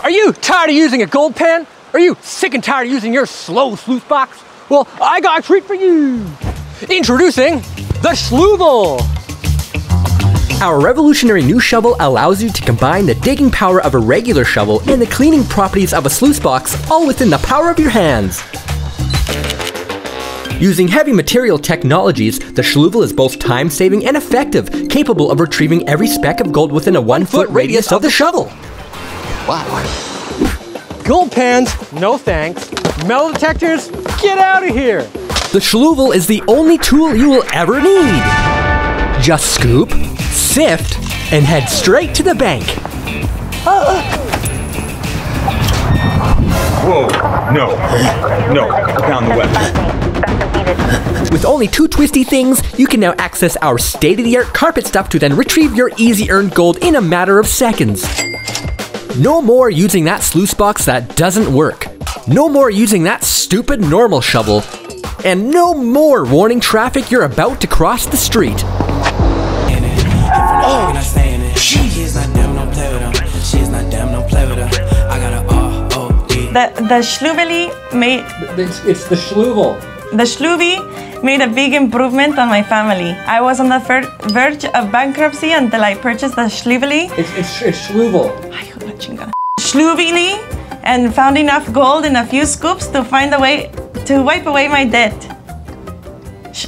Are you tired of using a gold pan? Are you sick and tired of using your slow sluice box? Well, I got a treat for you. Introducing the Shloovel. Our revolutionary new shovel allows you to combine the digging power of a regular shovel and the cleaning properties of a sluice box all within the power of your hands. Using heavy material technologies, the Shloovel is both time-saving and effective, capable of retrieving every speck of gold within a one-foot radius of the shovel. Gold pans, no thanks. Metal detectors, get out of here. The Shloovel is the only tool you will ever need. Just scoop, sift, and head straight to the bank. Whoa, no, no, down the weapon. With only two twisty things, you can now access our state-of-the-art carpet stuff to then retrieve your easy-earned gold in a matter of seconds. No more using that sluice box that doesn't work. No more using that stupid normal shovel. And no more warning traffic you're about to cross the street. Oh, she's not damn no play with her. She's not damn no play with her. I got a R-O-D. The, the Schluveli made It's, it's the Shloovel. the Schluvi made a big improvement on my family. I was on the ver- verge of bankruptcy until I purchased the Schluveli, It's, it's, it's Shloovel. Schluveli, and found enough gold in a few scoops to find a way to wipe away my debt. Sh-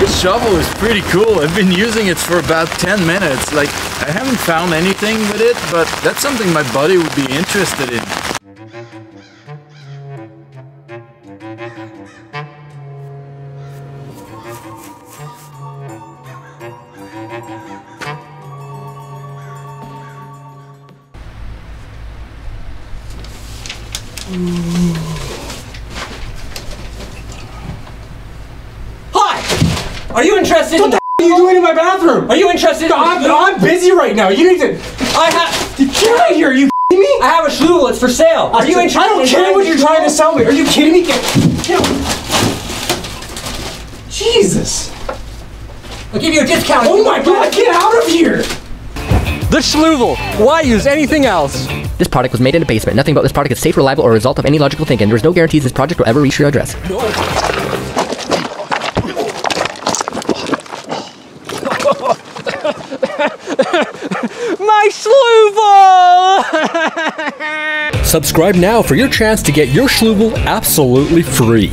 This shovel is pretty cool. I've been using it for about 10 minutes. Like, I haven't found anything with it, but that's something my buddy would be interested in. Hi! Are you interested in What the f- are you doing in my bathroom? Are you interested in I'm, I'm busy right now. You need to I have get out of here. Are you me? I have a Shloovel, it's for sale. Are you interested I don't in care what you're trying to sell me. Are you kidding me? Get, get away. Jesus. I'll give you a discount. Oh my god, get out of here. The Shloovel. Why use anything else? This product was made in a basement. Nothing about this product is safe, reliable, or a result of any logical thinking. There is no guarantees this project will ever reach your address. My Shloovel! Subscribe now for your chance to get your Shloovel absolutely free.